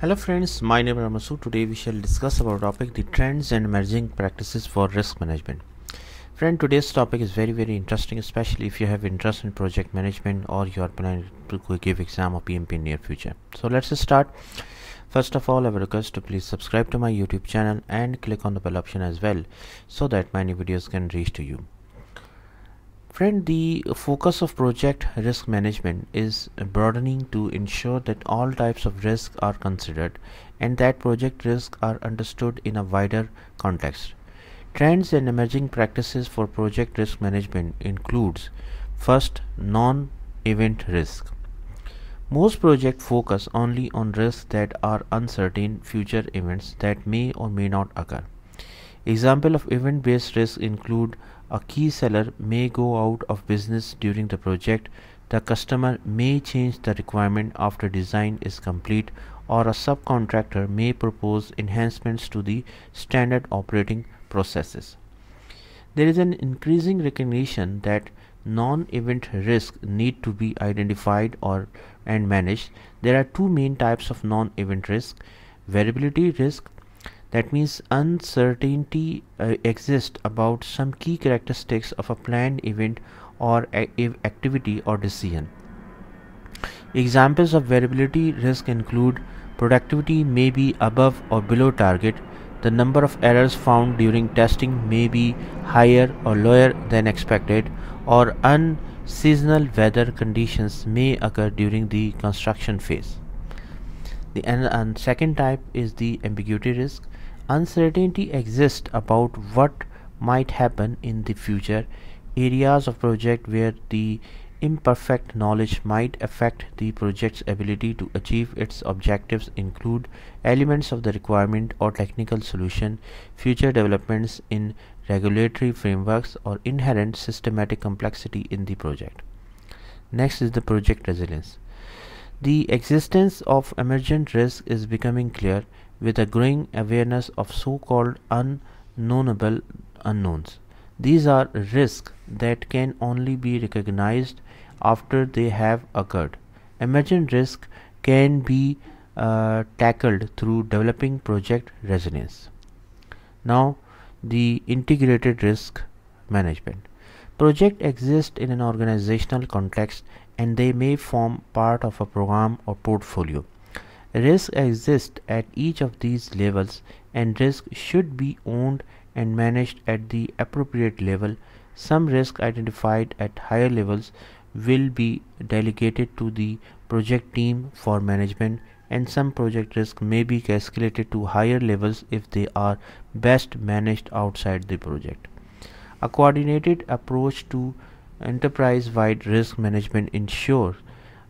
Hello friends, my name is Ramasu. Today we shall discuss about topic the trends and emerging practices for risk management. Friend, today's topic is very very interesting, especially if you have interest in project management or you are planning to give exam or PMP in near future. So let's start. First of all, I would request to please subscribe to my YouTube channel and click on the bell option as well, so that my new videos can reach to you. Friend, the focus of project risk management is broadening to ensure that all types of risk are considered and that project risks are understood in a wider context. Trends and emerging practices for project risk management includes first non-event risk. Most projects focus only on risks that are uncertain future events that may or may not occur. Example of event-based risks include a key seller may go out of business during the project, the customer may change the requirement after design is complete, or a subcontractor may propose enhancements to the standard operating processes. There is an increasing recognition that non-event risks need to be identified or and managed. There are two main types of non-event risk, variability risk that means uncertainty uh, exists about some key characteristics of a planned event or activity or decision. Examples of variability risk include productivity may be above or below target, the number of errors found during testing may be higher or lower than expected, or unseasonal weather conditions may occur during the construction phase. The and, and second type is the ambiguity risk uncertainty exists about what might happen in the future areas of project where the imperfect knowledge might affect the project's ability to achieve its objectives include elements of the requirement or technical solution future developments in regulatory frameworks or inherent systematic complexity in the project. Next is the project resilience the existence of emergent risk is becoming clear with a growing awareness of so-called unknowable unknowns. These are risks that can only be recognized after they have occurred. Emergent risk can be uh, tackled through developing project resilience. Now, the integrated risk management. Project exists in an organizational context and they may form part of a program or portfolio. Risk exists at each of these levels and risk should be owned and managed at the appropriate level. Some risk identified at higher levels will be delegated to the project team for management and some project risk may be escalated to higher levels if they are best managed outside the project. A coordinated approach to enterprise-wide risk management ensures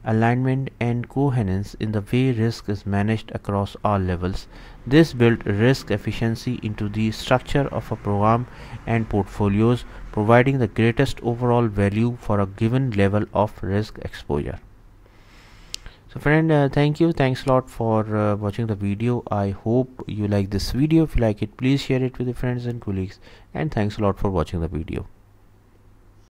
alignment and coherence in the way risk is managed across all levels. This built risk efficiency into the structure of a program and portfolios, providing the greatest overall value for a given level of risk exposure. So friend, uh, thank you. Thanks a lot for uh, watching the video. I hope you like this video. If you like it, please share it with your friends and colleagues. And thanks a lot for watching the video.